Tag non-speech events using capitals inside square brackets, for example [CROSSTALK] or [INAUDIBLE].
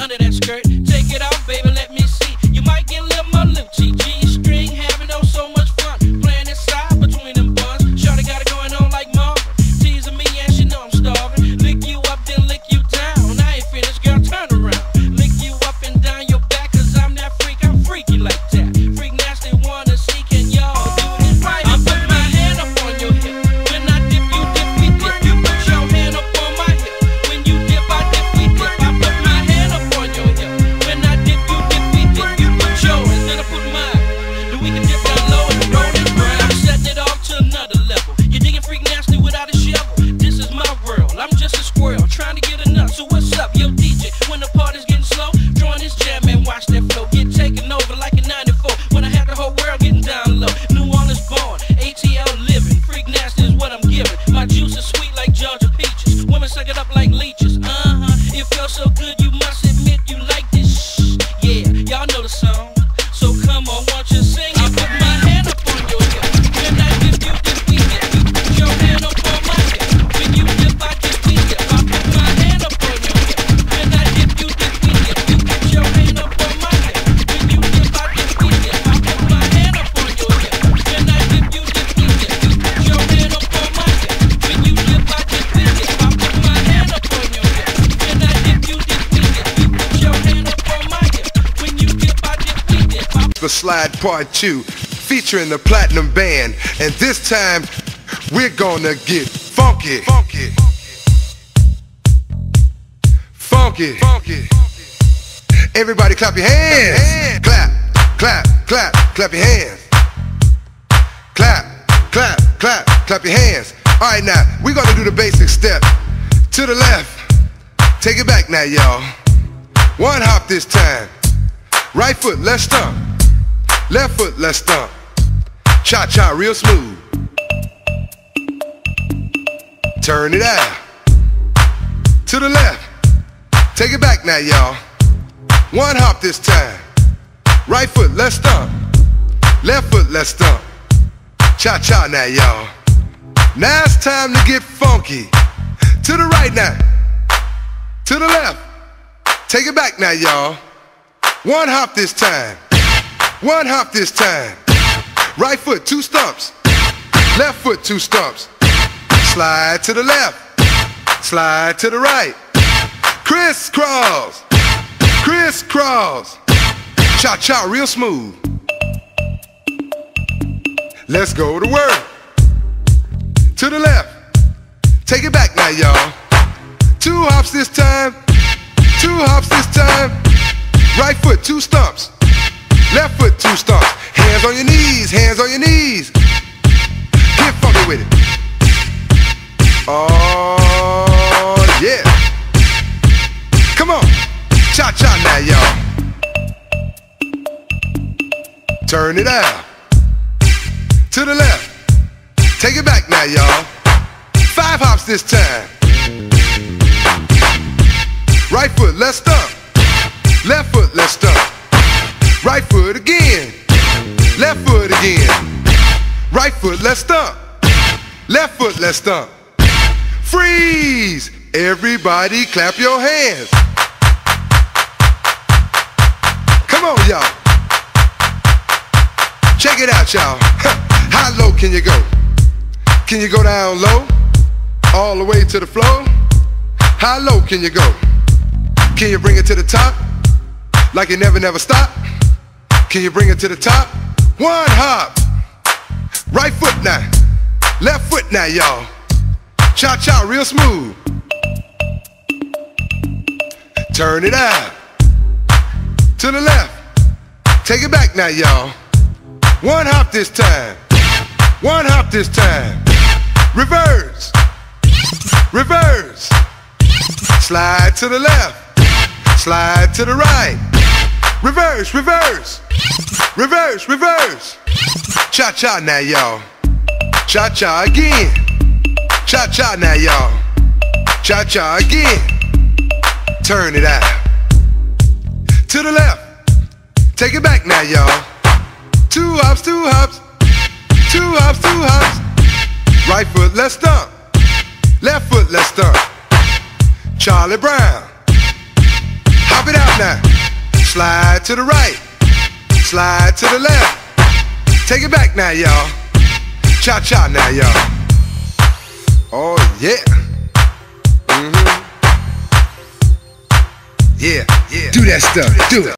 under that skirt. Slide Part 2 featuring the Platinum Band. And this time, we're gonna get funky. Funky. Funky. Funky. Everybody clap your hands. Clap, clap, clap, clap your hands. Clap, clap, clap, clap your hands. All right, now, we're gonna do the basic step. To the left. Take it back now, y'all. One hop this time. Right foot, let's stomp. Left foot, let's stomp. Cha cha, real smooth. Turn it out. To the left. Take it back now, y'all. One hop this time. Right foot, let's stomp. Left foot, let's stomp. Cha cha now, y'all. Now it's time to get funky. To the right now. To the left. Take it back now, y'all. One hop this time. One hop this time. Right foot, two stumps. Left foot, two stumps. Slide to the left. Slide to the right. Crisscross. Crisscross. Cha cha, real smooth. Let's go to work. To the left. Take it back now, y'all. Two hops this time. Two hops this time. Right foot, two stumps. Left foot, two stumps. Hands on your knees, hands on your knees. Get funky with it. Oh, yeah. Come on. Cha cha now, y'all. Turn it out. To the left. Take it back now, y'all. Five hops this time. Right foot, let's. Left foot, let's stomp. Right foot again. Left foot again. Right foot, let's stomp. Left foot, let's stomp. Freeze! Everybody clap your hands. Come on, y'all. Check it out, y'all. [LAUGHS] How low can you go? Can you go down low? All the way to the floor? How low can you go? Can you bring it to the top? Like you never, never stop? Can you bring it to the top? One hop. Right foot now. Left foot now, y'all. Cha cha, real smooth. Turn it out. To the left. Take it back now, y'all. One hop this time. One hop this time. Reverse. Reverse. Slide to the left. Slide to the right. Reverse, reverse. Reverse, reverse. Cha cha now, y'all. Cha cha again. Cha cha now, y'all. Cha cha again. Turn it out. To the left. Take it back now, y'all. Two hops, two hops. Two hops, two hops. Right foot, let's stomp. Left foot, let's stomp. Charlie Brown. Hop it out now. Slide to the right. Slide to the left. Take it back now, y'all. Cha cha now, y'all. Oh, yeah. Mm-hmm. Yeah, yeah. Do that stuff. Do it.